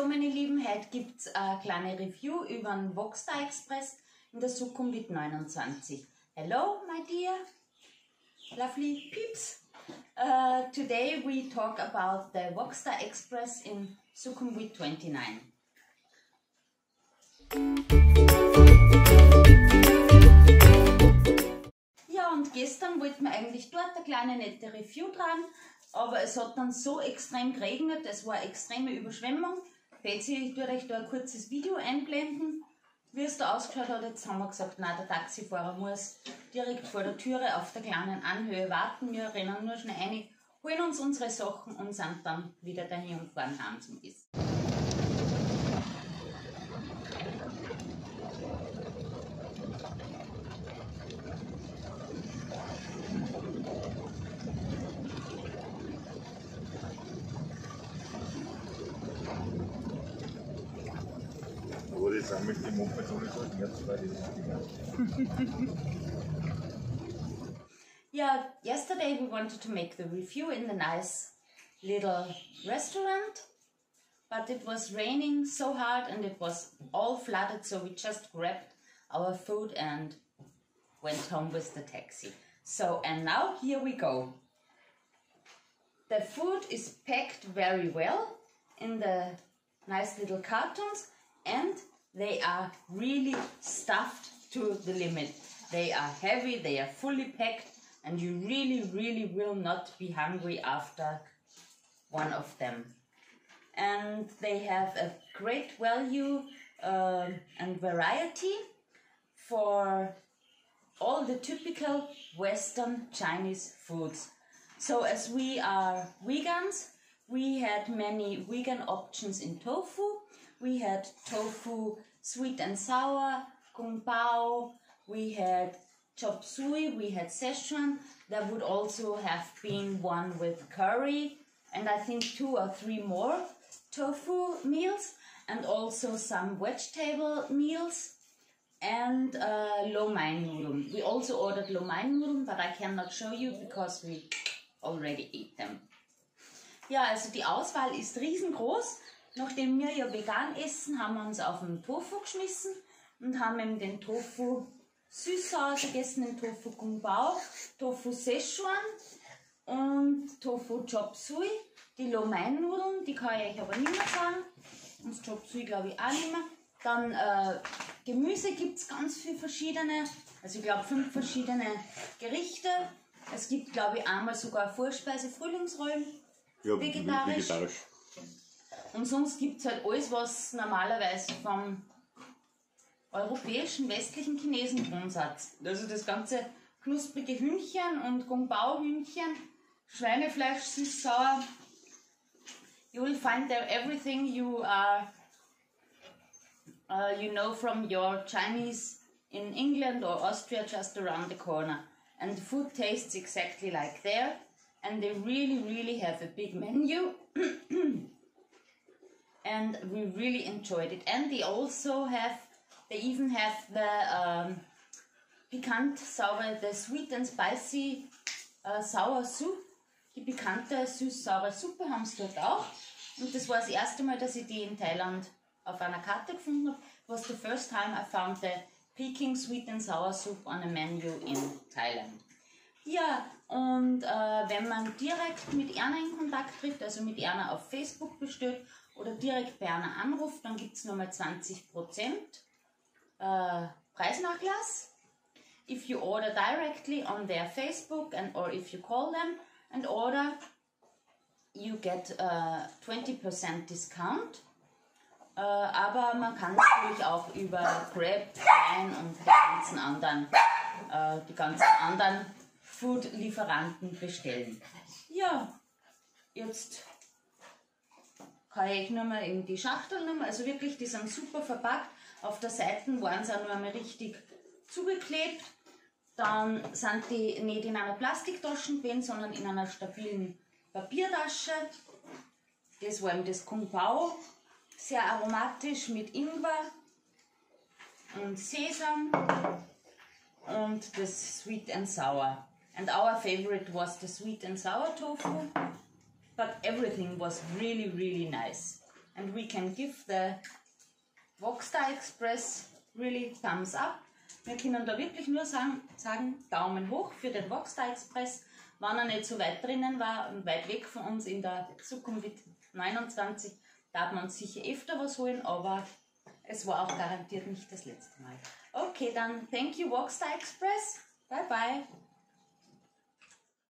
Hallo meine Lieben, heute gibt es eine kleine Review über den Voxstar Express in der Sukhumvit 29. Hello my dear, lovely peeps. Uh, today we talk about the Voxstar Express in Sukhumvit 29. Ja und gestern wollten wir eigentlich dort eine kleine nette Review tragen, aber es hat dann so extrem geregnet, es war eine extreme Überschwemmung. Betsy, ich tue euch da ein kurzes Video einblenden, wie es da ausgeschaut hat. Jetzt haben wir gesagt, nein, der Taxifahrer muss direkt vor der Türe auf der kleinen Anhöhe warten. Wir rennen nur schnell rein, holen uns unsere Sachen und sind dann wieder dahin und fahren heim zum Essen. Yeah, yesterday we wanted to make the review in the nice little restaurant, but it was raining so hard and it was all flooded, so we just grabbed our food and went home with the taxi. So, and now here we go. The food is packed very well in the nice little cartons and they are really stuffed to the limit. They are heavy, they are fully packed, and you really, really will not be hungry after one of them. And they have a great value uh, and variety for all the typical Western Chinese foods. So, as we are vegans, we had many vegan options in tofu. We had tofu sweet and sour, kung pao, we had chop suey, we had Szechuan. That would also have been one with curry, and I think two or three more tofu meals, and also some vegetable meals and uh, lo mein noodle. We also ordered lo mein noodle, but I cannot show you because we already ate them. Ja, also die Auswahl ist riesengroß. Nachdem wir ja vegan essen, haben wir uns auf den Tofu geschmissen und haben eben den Tofu süß-sauer gegessen, den Tofu Kung Pao, Tofu Szechuan und Tofu Chop Suey. Die Lo Mein Nudeln, die kann ich euch aber nicht mehr sagen. Und das Chop Suey glaube ich auch nicht mehr. Dann äh, Gemüse gibt es ganz viele verschiedene, also ich glaube fünf verschiedene Gerichte. Es gibt glaube ich einmal sogar Vorspeise Frühlingsrollen. ja, Vegetarisch. vegetarisch. Und sonst gibt es halt alles, was normalerweise vom europäischen westlichen Chinesen Grundsatz. Also das ganze knusprige Hühnchen und Gongbao-Hühnchen, Schweinefleisch, süß-sauer. You will find there everything you are, uh, you know from your Chinese in England or Austria just around the corner. And the food tastes exactly like there. And they really, really have a big menu. and we really enjoyed it. And they also have, they even have the um, pikant saure, the sweet and spicy uh, sour soup. Die pikante süß-saure Suppe haben sie dort auch. Und das war das erste Mal, dass ich die in Thailand auf einer Karte gefunden habe. Was the first time I found the Peking sweet and sour soup on a menu in Thailand. Ja, und äh, wenn man direkt mit Erna in Kontakt trifft, also mit Erna auf Facebook bestellt oder direkt Erna anruft, dann gibt es nochmal 20% äh, Preisnachlass. If you order directly on their Facebook and or if you call them and order, you get uh, 20% discount. Äh, aber man kann natürlich auch über Grab, Line und die ganzen anderen, äh, die ganzen anderen Food-Lieferanten bestellen. Ja, jetzt kann ich nur mal in die Schachtel nehmen. Also wirklich, die sind super verpackt. Auf der Seite waren sie auch nur einmal richtig zugeklebt. Dann sind die nicht in einer Plastiktasche gewesen, sondern in einer stabilen Papiertasche. Das war eben das Kung Pao. Sehr aromatisch mit Ingwer und Sesam und das Sweet and Sour. And our favorite was the sweet and sour tofu, but everything was really, really nice. and we can give the Voxstar Express really thumbs up. Wir können da wirklich nur sagen, sagen Daumen hoch für den Voxstar Express. Wenn er nicht so weit drinnen war und weit weg von uns in der Zukunft 29, darf man uns sicher öfter was holen, aber es war auch garantiert nicht das letzte Mal. Okay, dann thank you Voxstar Express. Bye bye.